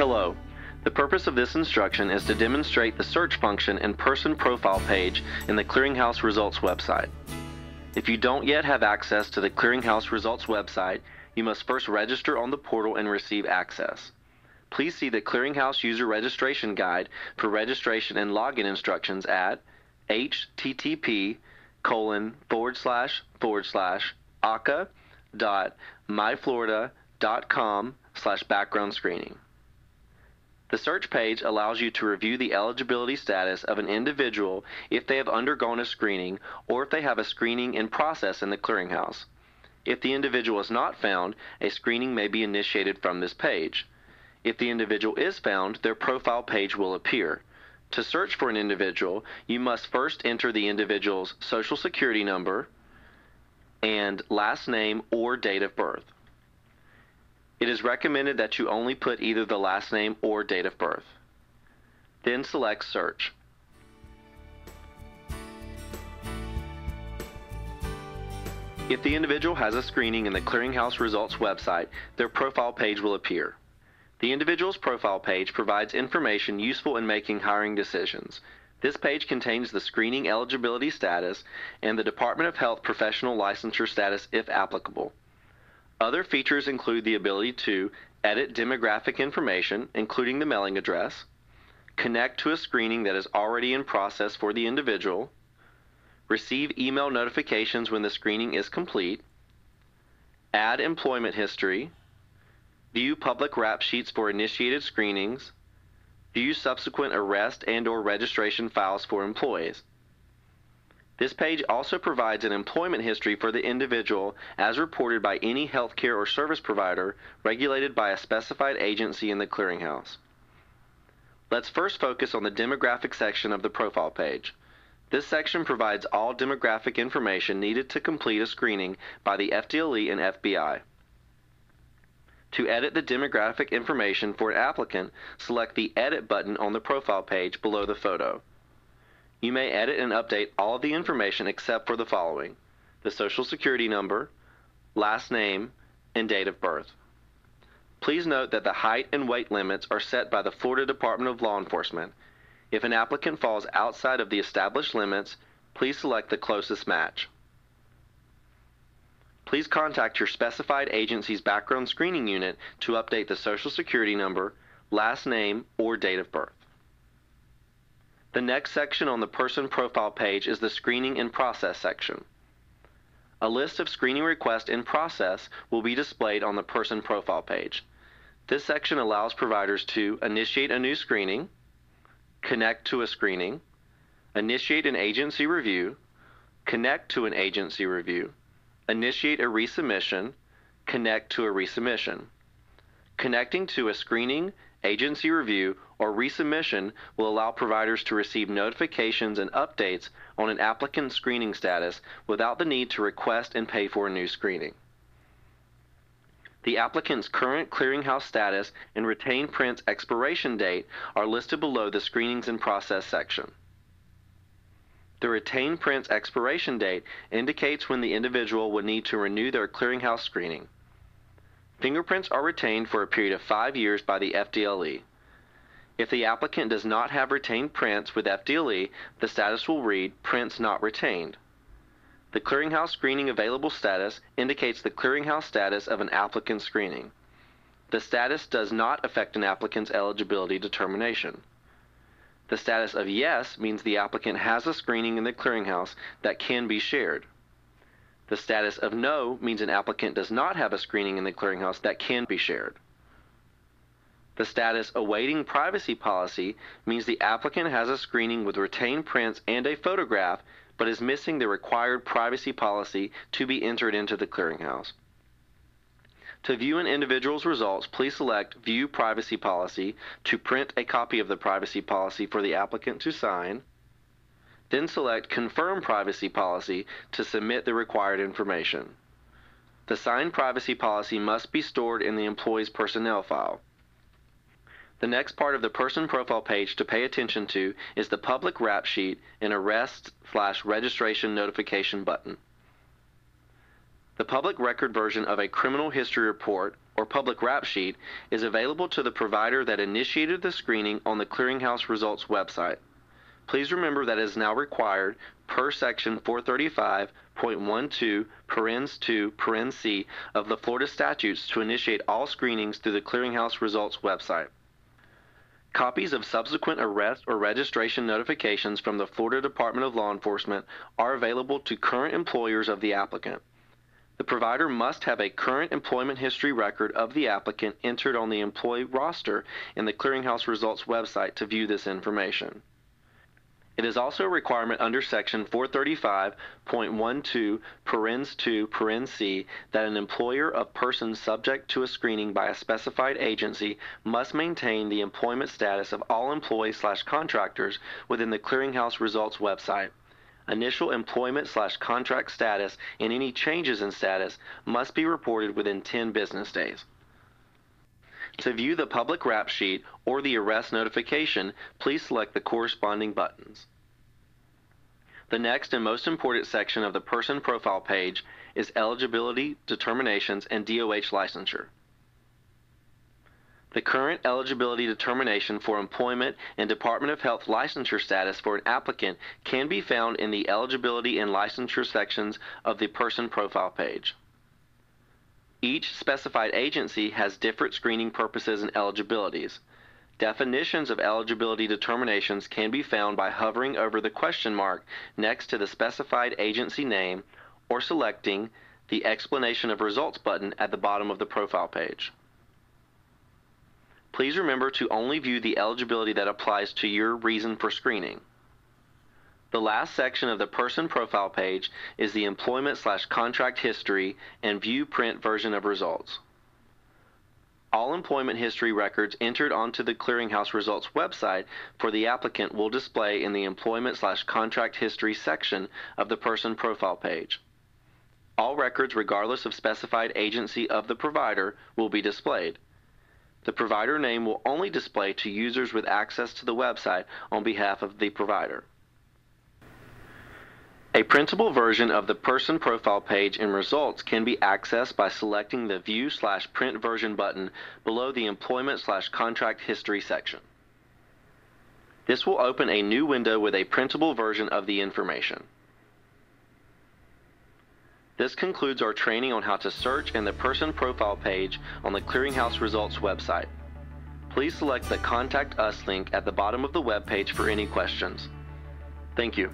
Hello. The purpose of this instruction is to demonstrate the search function and person profile page in the Clearinghouse Results website. If you don't yet have access to the Clearinghouse Results website, you must first register on the portal and receive access. Please see the Clearinghouse User Registration Guide for registration and login instructions at http colon forward slash forward slash AHCA slash background screening. The search page allows you to review the eligibility status of an individual if they have undergone a screening or if they have a screening in process in the clearinghouse. If the individual is not found, a screening may be initiated from this page. If the individual is found, their profile page will appear. To search for an individual, you must first enter the individual's social security number and last name or date of birth. It is recommended that you only put either the last name or date of birth. Then select Search. If the individual has a screening in the Clearinghouse Results website, their profile page will appear. The individual's profile page provides information useful in making hiring decisions. This page contains the screening eligibility status and the Department of Health professional licensure status if applicable. Other features include the ability to edit demographic information, including the mailing address, connect to a screening that is already in process for the individual, receive email notifications when the screening is complete, add employment history, view public rap sheets for initiated screenings, view subsequent arrest and or registration files for employees. This page also provides an employment history for the individual as reported by any healthcare or service provider regulated by a specified agency in the clearinghouse. Let's first focus on the demographic section of the profile page. This section provides all demographic information needed to complete a screening by the FDLE and FBI. To edit the demographic information for an applicant, select the Edit button on the profile page below the photo. You may edit and update all of the information except for the following the Social Security number, last name, and date of birth. Please note that the height and weight limits are set by the Florida Department of Law Enforcement if an applicant falls outside of the established limits, please select the closest match. Please contact your specified agency's background screening unit to update the Social Security number, last name, or date of birth. The next section on the person profile page is the Screening in Process section. A list of screening requests in process will be displayed on the person profile page. This section allows providers to initiate a new screening, connect to a screening, initiate an agency review, connect to an agency review, initiate a resubmission, connect to a resubmission. Connecting to a screening, agency review, or resubmission will allow providers to receive notifications and updates on an applicant's screening status without the need to request and pay for a new screening. The applicant's current clearinghouse status and retained prints expiration date are listed below the Screenings in Process section. The retained prints expiration date indicates when the individual would need to renew their clearinghouse screening. Fingerprints are retained for a period of five years by the FDLE. If the applicant does not have retained prints with FDLE, the status will read Prints Not Retained. The clearinghouse screening available status indicates the clearinghouse status of an applicant screening. The status does not affect an applicant's eligibility determination. The status of yes means the applicant has a screening in the clearinghouse that can be shared. The status of no means an applicant does not have a screening in the clearinghouse that can be shared. The status awaiting privacy policy means the applicant has a screening with retained prints and a photograph but is missing the required privacy policy to be entered into the clearinghouse. To view an individual's results, please select View Privacy Policy to print a copy of the privacy policy for the applicant to sign. Then select Confirm Privacy Policy to submit the required information. The signed privacy policy must be stored in the employee's personnel file. The next part of the person profile page to pay attention to is the public rap sheet and arrest slash registration notification button. The public record version of a criminal history report or public rap sheet is available to the provider that initiated the screening on the Clearinghouse Results website. Please remember that it is now required per section 435.12 parens 2 parens C of the Florida statutes to initiate all screenings through the Clearinghouse Results website. Copies of subsequent arrest or registration notifications from the Florida Department of Law Enforcement are available to current employers of the applicant. The provider must have a current employment history record of the applicant entered on the employee roster in the Clearinghouse Results website to view this information. It is also a requirement under Section 435.12 parens 2 parens C that an employer of persons subject to a screening by a specified agency must maintain the employment status of all employees slash contractors within the Clearinghouse Results website. Initial employment slash contract status and any changes in status must be reported within 10 business days. To view the public rap sheet or the arrest notification, please select the corresponding buttons. The next and most important section of the person profile page is eligibility determinations and DOH licensure. The current eligibility determination for employment and Department of Health licensure status for an applicant can be found in the eligibility and licensure sections of the person profile page. Each specified agency has different screening purposes and eligibilities. Definitions of eligibility determinations can be found by hovering over the question mark next to the specified agency name or selecting the Explanation of Results button at the bottom of the profile page. Please remember to only view the eligibility that applies to your reason for screening. The last section of the person profile page is the employment slash contract history and view print version of results. All employment history records entered onto the Clearinghouse Results website for the applicant will display in the employment slash contract history section of the person profile page. All records, regardless of specified agency of the provider, will be displayed. The provider name will only display to users with access to the website on behalf of the provider. A printable version of the person profile page in results can be accessed by selecting the view slash print version button below the employment slash contract history section. This will open a new window with a printable version of the information. This concludes our training on how to search in the person profile page on the Clearinghouse Results website. Please select the Contact Us link at the bottom of the web page for any questions. Thank you.